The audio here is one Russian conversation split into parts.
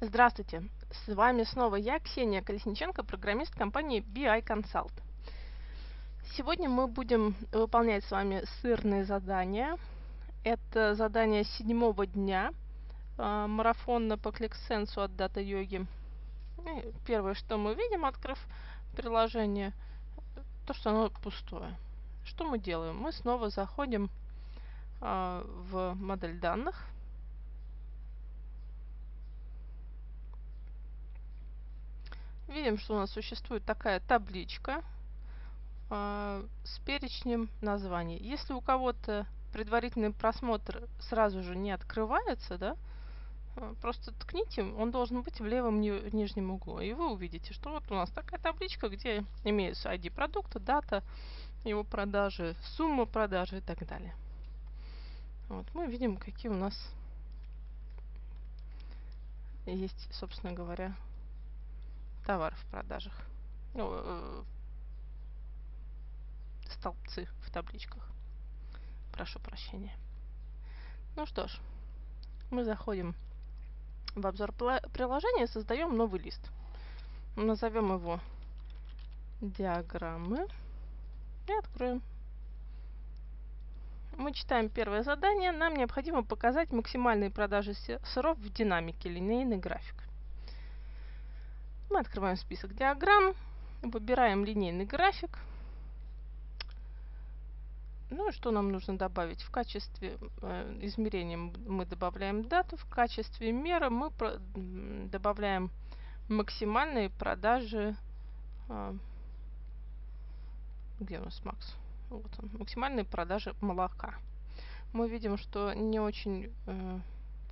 Здравствуйте, с вами снова я, Ксения Колесниченко, программист компании BI Consult. Сегодня мы будем выполнять с вами сырные задания. Это задание седьмого дня э, марафона по ClickSense от Data Yogi. Первое, что мы видим, открыв приложение, то, что оно пустое. Что мы делаем? Мы снова заходим э, в модель данных видим, что у нас существует такая табличка э, с перечнем названий. Если у кого-то предварительный просмотр сразу же не открывается, да, а, просто ткните, он должен быть в левом ни нижнем углу. И вы увидите, что вот у нас такая табличка, где имеются ID продукта, дата его продажи, сумма продажи и так далее. Вот, мы видим, какие у нас есть, собственно говоря, товар в продажах. Ну, э, столбцы в табличках. Прошу прощения. Ну что ж, мы заходим в обзор приложения и создаем новый лист. Назовем его диаграммы и откроем. Мы читаем первое задание. Нам необходимо показать максимальные продажи сыров в динамике, линейный график. Мы открываем список диаграмм, выбираем линейный график. Ну и что нам нужно добавить? В качестве э, измерения мы добавляем дату, в качестве меры мы про добавляем максимальные продажи. Э, где у нас Макс? Вот он. Максимальные продажи молока. Мы видим, что не очень э,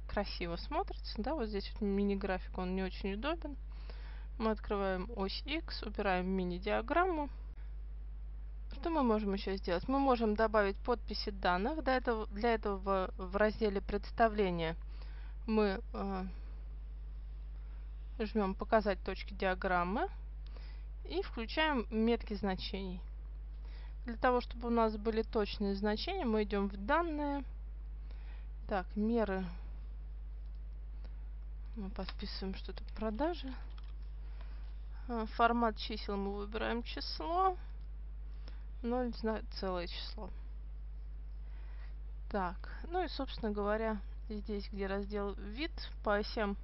красиво смотрится. Да, вот здесь вот мини-график, он не очень удобен. Мы открываем ось X, убираем мини-диаграмму. Что мы можем еще сделать? Мы можем добавить подписи данных. Для этого, для этого в, разделе представления мы э, жмем «Показать точки диаграммы» и включаем метки значений. Для того, чтобы у нас были точные значения, мы идем в «Данные». Так, меры. Мы подписываем что-то продажи. А, формат чисел мы выбираем число. 0 целое число. Так, ну и, собственно говоря, здесь, где раздел вид по осям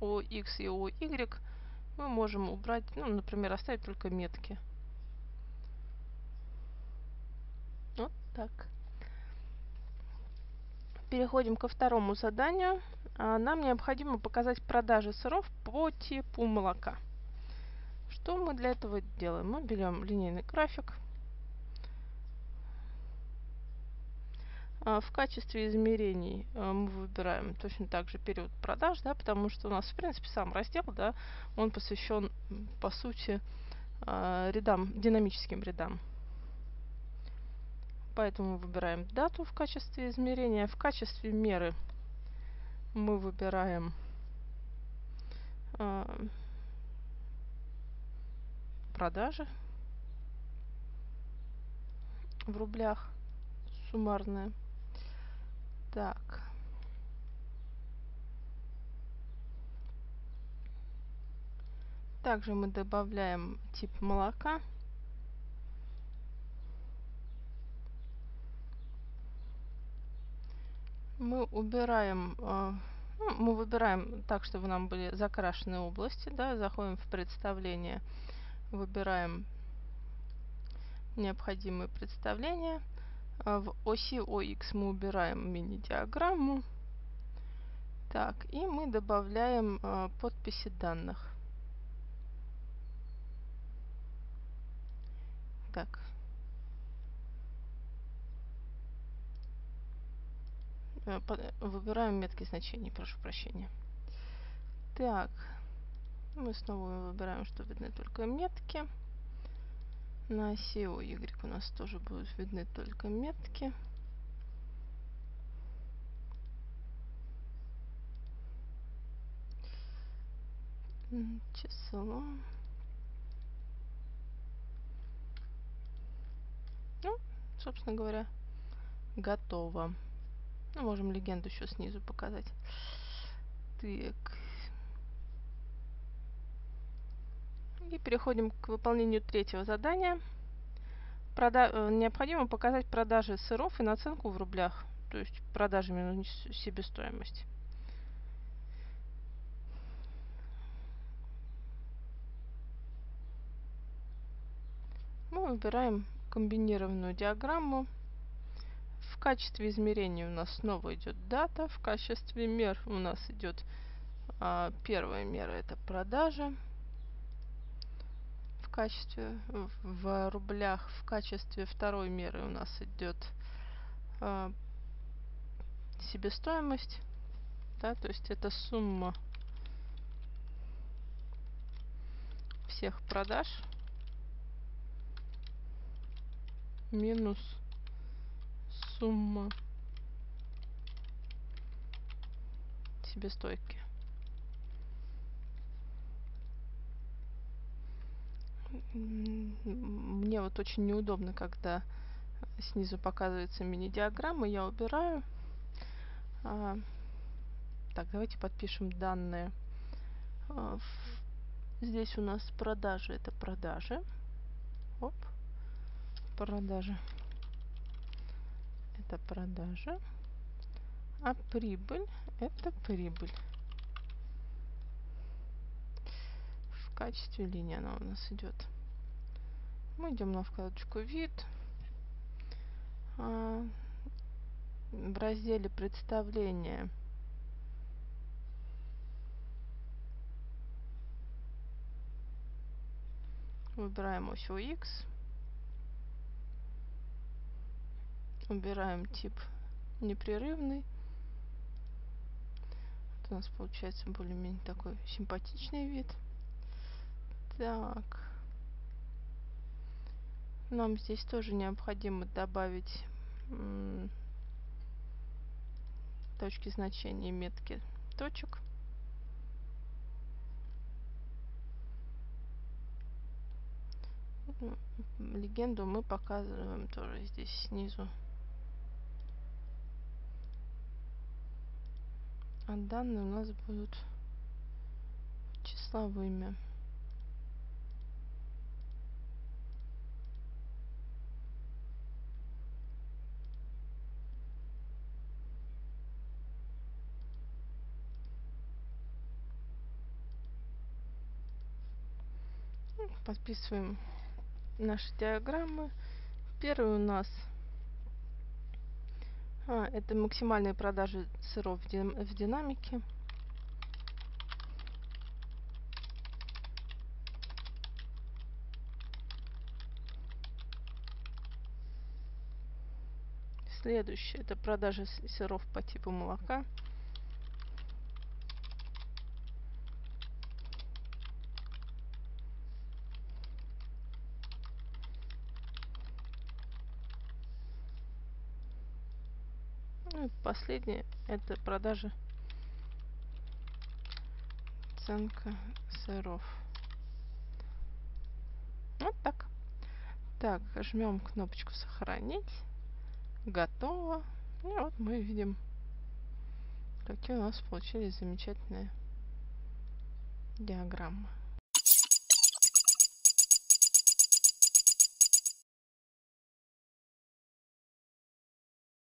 OX и OY, мы можем убрать, ну, например, оставить только метки. Вот так. Переходим ко второму заданию. А, нам необходимо показать продажи сыров по типу молока. Что мы для этого делаем? Мы берем линейный график. А, в качестве измерений а, мы выбираем точно так же период продаж, да, потому что у нас, в принципе, сам раздел, да, он посвящен, по сути, рядам, динамическим рядам. Поэтому выбираем дату в качестве измерения. В качестве меры – мы выбираем э, продажи в рублях суммарные. Так. Также мы добавляем тип молока. Мы убираем, э, ну, мы выбираем так, чтобы нам были закрашены области, да, заходим в представление, выбираем необходимые представления. А в оси OX мы убираем мини-диаграмму. Так, и мы добавляем э, подписи данных. Так, Э, выбираем метки значений, прошу прощения. Так, мы снова выбираем, что видны только метки. На оси Y у нас тоже будут видны только метки. Число. Ну, собственно говоря, готово. Ну, можем легенду еще снизу показать. Так. И переходим к выполнению третьего задания. Прода э, необходимо показать продажи сыров и наценку в рублях, то есть продажи минус себестоимость. Мы выбираем комбинированную диаграмму. В качестве измерения у нас снова идет дата. В качестве мер у нас идет а, первая мера это продажа. В качестве в рублях в качестве второй меры у нас идет а, себестоимость. Да, то есть это сумма всех продаж минус сумма себестойки. Мне вот очень неудобно, когда снизу показывается мини-диаграмма, я убираю. А, так, давайте подпишем данные. А, здесь у нас продажи, это продажи. Оп продажи. Это продажа. А прибыль это прибыль. В качестве линии она у нас идет. Мы идем на вкладочку вид. А, в разделе представления выбираем ось X Убираем тип непрерывный. Вот у нас получается более-менее такой симпатичный вид. Так. Нам здесь тоже необходимо добавить точки значения метки точек. Легенду мы показываем тоже здесь снизу. А данные у нас будут числовыми. Подписываем наши диаграммы. Первый у нас а, это максимальные продажи сыров в, дин в динамике. Следующее это продажи сыров по типу молока. Ну и последнее это продажа оценка сыров. Вот так. Так, жмем кнопочку сохранить. Готово. И вот мы видим, какие у нас получились замечательные диаграммы.